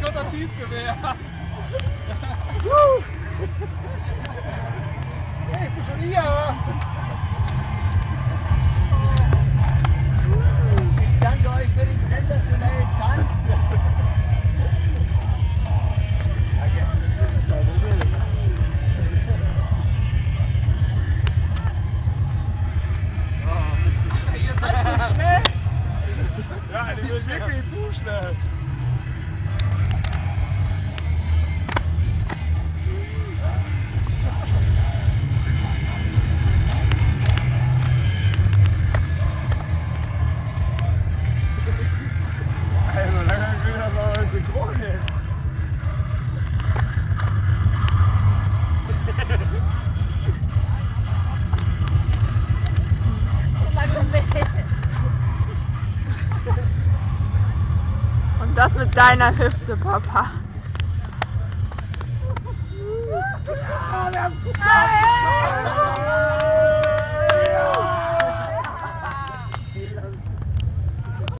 Dank unser Schießgewehr. hey, ich bin schon hier. Ich danke euch für den sensationellen Tanz. Ihr seid zu schnell! Ja, die sind wirklich zu schnell! Das mit deiner Hüfte, Papa. Ah, wir haben